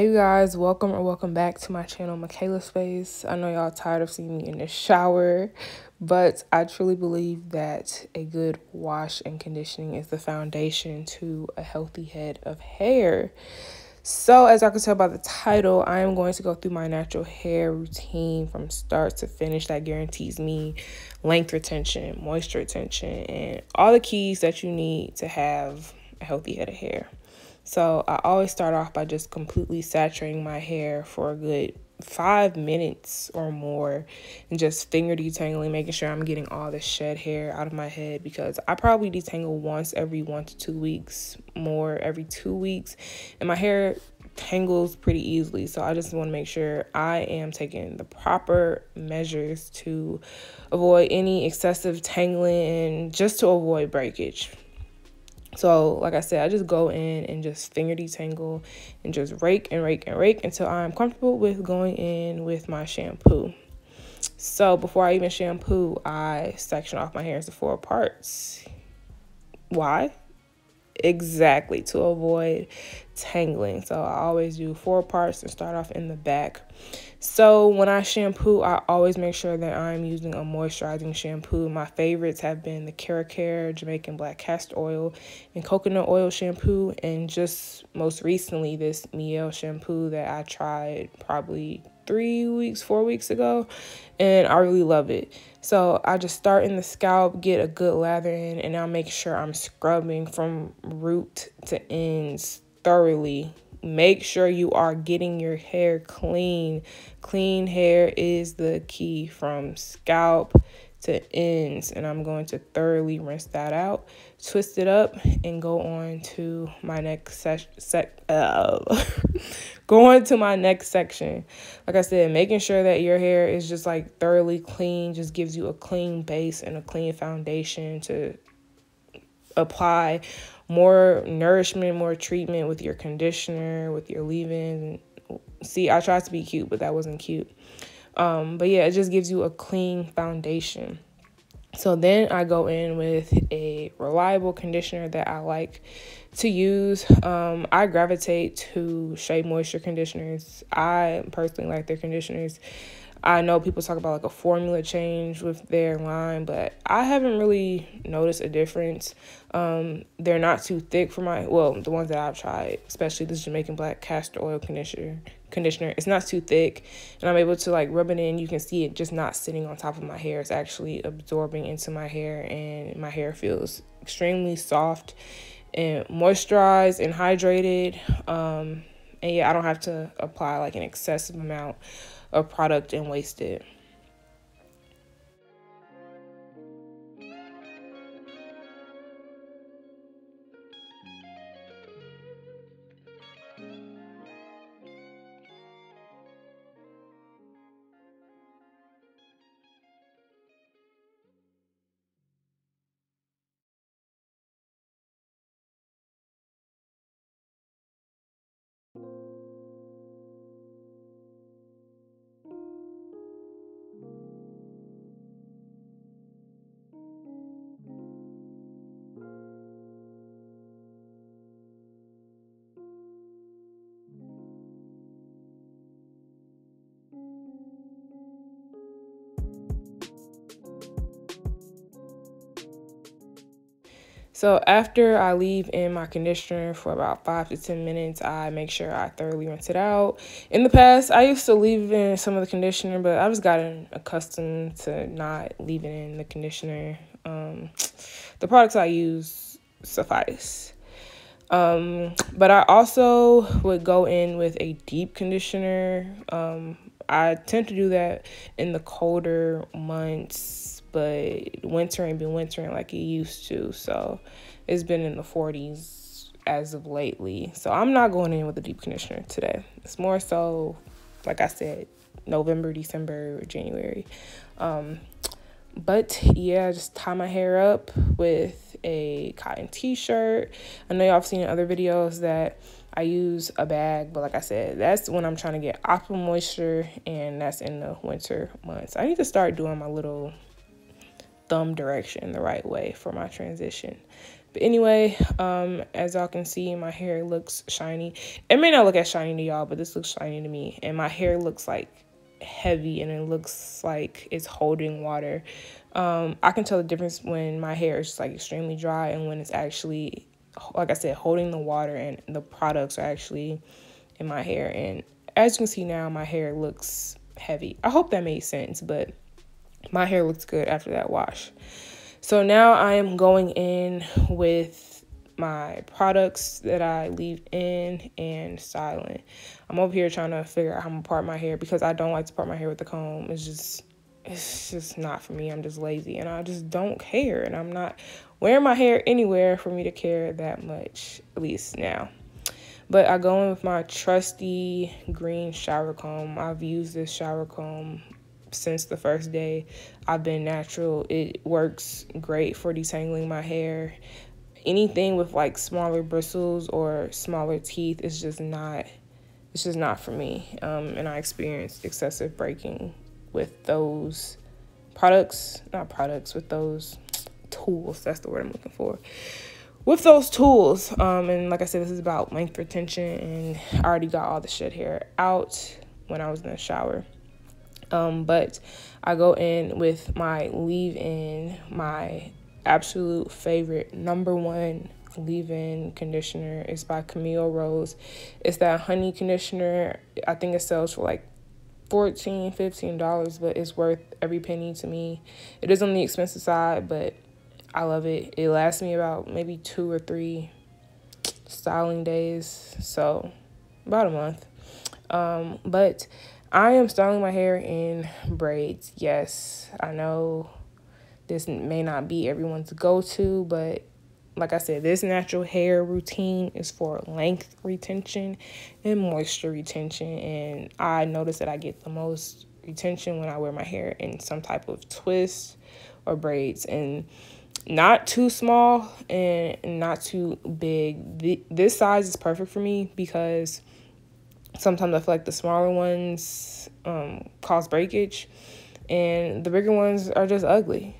Hey you guys, welcome or welcome back to my channel, Mikaela Space. I know y'all tired of seeing me in the shower, but I truly believe that a good wash and conditioning is the foundation to a healthy head of hair. So, as I can tell by the title, I am going to go through my natural hair routine from start to finish that guarantees me length retention, moisture retention, and all the keys that you need to have a healthy head of hair. So I always start off by just completely saturating my hair for a good five minutes or more and just finger detangling, making sure I'm getting all the shed hair out of my head because I probably detangle once every one to two weeks, more every two weeks, and my hair tangles pretty easily. So I just want to make sure I am taking the proper measures to avoid any excessive tangling and just to avoid breakage. So, like I said, I just go in and just finger detangle and just rake and rake and rake until I'm comfortable with going in with my shampoo. So, before I even shampoo, I section off my hair into four parts. Why? Exactly, to avoid tangling. So, I always do four parts and start off in the back. So when I shampoo, I always make sure that I'm using a moisturizing shampoo. My favorites have been the Care Jamaican Black Castor Oil and Coconut Oil Shampoo. And just most recently, this Mielle shampoo that I tried probably three weeks, four weeks ago. And I really love it. So I just start in the scalp, get a good lather in, and I'll make sure I'm scrubbing from root to ends thoroughly make sure you are getting your hair clean. Clean hair is the key from scalp to ends and I'm going to thoroughly rinse that out, twist it up and go on to my next sec, sec uh, go on to my next section. Like I said, making sure that your hair is just like thoroughly clean just gives you a clean base and a clean foundation to apply more nourishment, more treatment with your conditioner, with your leave-in. See, I tried to be cute, but that wasn't cute. Um, but yeah, it just gives you a clean foundation. So then I go in with a reliable conditioner that I like to use. Um, I gravitate to Shea Moisture conditioners. I personally like their conditioners. I know people talk about like a formula change with their line, but I haven't really noticed a difference. Um, they're not too thick for my well, the ones that I've tried, especially this Jamaican Black Castor Oil conditioner. Conditioner, it's not too thick, and I'm able to like rub it in. You can see it just not sitting on top of my hair. It's actually absorbing into my hair, and my hair feels extremely soft and moisturized and hydrated. Um, and yeah, I don't have to apply like an excessive amount of product and waste it. So after I leave in my conditioner for about five to 10 minutes, I make sure I thoroughly rinse it out. In the past, I used to leave in some of the conditioner, but I've just gotten accustomed to not leaving in the conditioner. Um, the products I use suffice. Um, but I also would go in with a deep conditioner. Um, I tend to do that in the colder months but winter ain't been wintering like it used to. So it's been in the 40s as of lately. So I'm not going in with a deep conditioner today. It's more so, like I said, November, December, or January. Um, but yeah, just tie my hair up with a cotton t-shirt. I know y'all have seen in other videos that I use a bag, but like I said, that's when I'm trying to get optimal moisture, and that's in the winter months. I need to start doing my little thumb direction the right way for my transition But anyway, um, as y'all can see, my hair looks shiny. It may not look as shiny to y'all, but this looks shiny to me. And my hair looks like heavy and it looks like it's holding water. Um, I can tell the difference when my hair is like extremely dry and when it's actually, like I said, holding the water and the products are actually in my hair. And as you can see now, my hair looks heavy. I hope that made sense, but my hair looks good after that wash. So now I am going in with my products that I leave in and styling. I'm over here trying to figure out how gonna part my hair because I don't like to part my hair with the comb. It's just it's just not for me. I'm just lazy and I just don't care and I'm not wearing my hair anywhere for me to care that much, at least now. But I go in with my trusty green shower comb. I've used this shower comb since the first day I've been natural. It works great for detangling my hair. Anything with like smaller bristles or smaller teeth is just not it's just not for me. Um, and I experienced excessive breaking with those products, not products, with those tools. That's the word I'm looking for. With those tools, um, and like I said, this is about length retention, and I already got all the shed hair out when I was in the shower. Um, but I go in with my leave in, my absolute favorite number one leave in conditioner is by Camille Rose. It's that honey conditioner. I think it sells for like 14 $15, but it's worth every penny to me. It is on the expensive side, but I love it. It lasts me about maybe two or three styling days, so about a month. Um, but I am styling my hair in braids. Yes, I know this may not be everyone's go to, but like I said, this natural hair routine is for length retention and moisture retention. And I notice that I get the most retention when I wear my hair in some type of twist or braids. And not too small and not too big. This size is perfect for me because sometimes I feel like the smaller ones um, cause breakage, and the bigger ones are just ugly,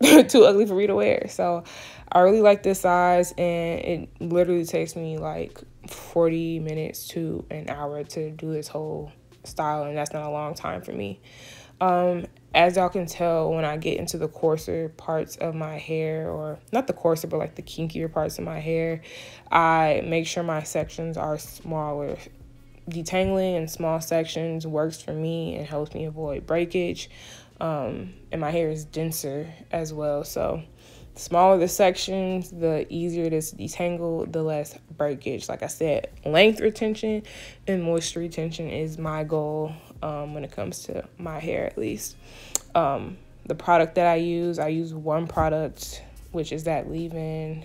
too ugly for me to wear. So I really like this size, and it literally takes me like 40 minutes to an hour to do this whole style, and that's not a long time for me. Um, as y'all can tell, when I get into the coarser parts of my hair, or not the coarser, but like the kinkier parts of my hair, I make sure my sections are smaller detangling in small sections works for me and helps me avoid breakage. Um, and my hair is denser as well. So, the smaller the sections, the easier it is to detangle, the less breakage. Like I said, length retention and moisture retention is my goal um, when it comes to my hair, at least. Um, the product that I use, I use one product, which is that leave in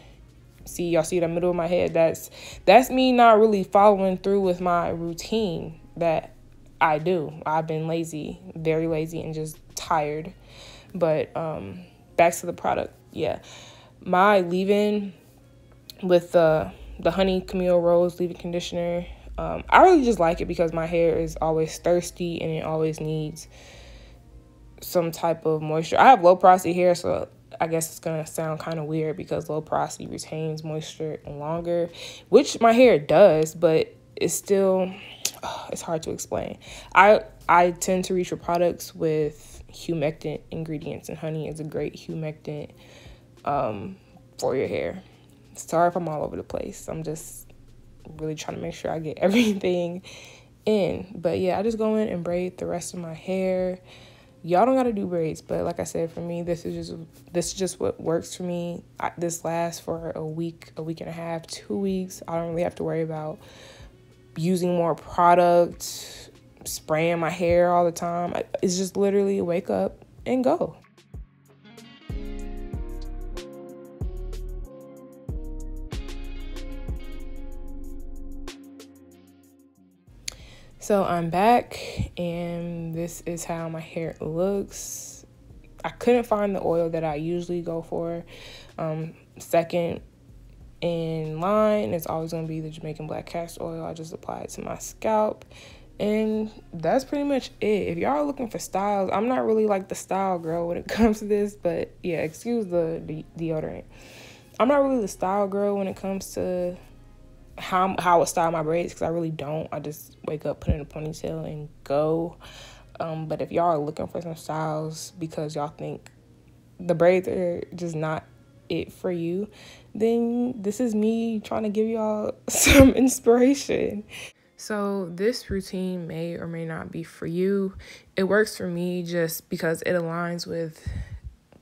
see y'all see the middle of my head that's that's me not really following through with my routine that i do. I've been lazy very lazy and just tired. But um back to the product yeah. My leave-in with the the honey camille rose leave-in conditioner um, i really just like it because my hair is always thirsty and it always needs some type of moisture. I have low porosity hair so I guess it's gonna sound kind of weird because low porosity retains moisture longer, which my hair does, but it's still oh, it's hard to explain. I I tend to reach for products with humectant ingredients, and honey is a great humectant um, for your hair. Sorry if I'm all over the place. I'm just really trying to make sure I get everything in. But yeah, I just go in and braid the rest of my hair y'all don't got to do braids but like i said for me this is just this is just what works for me. I, this lasts for a week a week and a half two weeks. I don't really have to worry about using more product spraying my hair all the time. It's just literally wake up and go So I'm back and this is how my hair looks. I couldn't find the oil that I usually go for. Um, second in line is always going to be the Jamaican black castor oil. I just apply it to my scalp. And that's pretty much it. If y'all are looking for styles, I'm not really like the style girl when it comes to this, but yeah, excuse the de deodorant. I'm not really the style girl when it comes to how how I would style my braids because I really don't. I just wake up, put in a ponytail, and go. Um, but if y'all are looking for some styles because y'all think the braids are just not it for you, then this is me trying to give y'all some inspiration. So, this routine may or may not be for you. It works for me just because it aligns with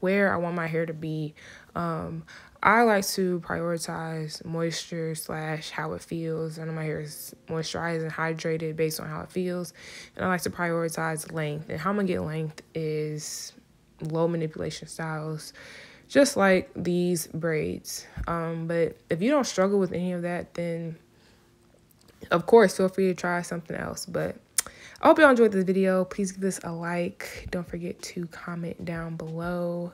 where I want my hair to be. Um, I like to prioritize moisture slash how it feels. I know my hair is moisturized and hydrated based on how it feels. And I like to prioritize length. And how I'm going to get length is low manipulation styles, just like these braids. Um, but if you don't struggle with any of that, then of course, feel free to try something else. But I hope y'all enjoyed this video. Please give this a like. Don't forget to comment down below.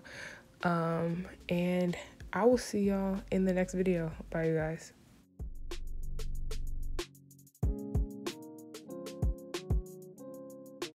Um, and I will see y'all in the next video. Bye, you guys.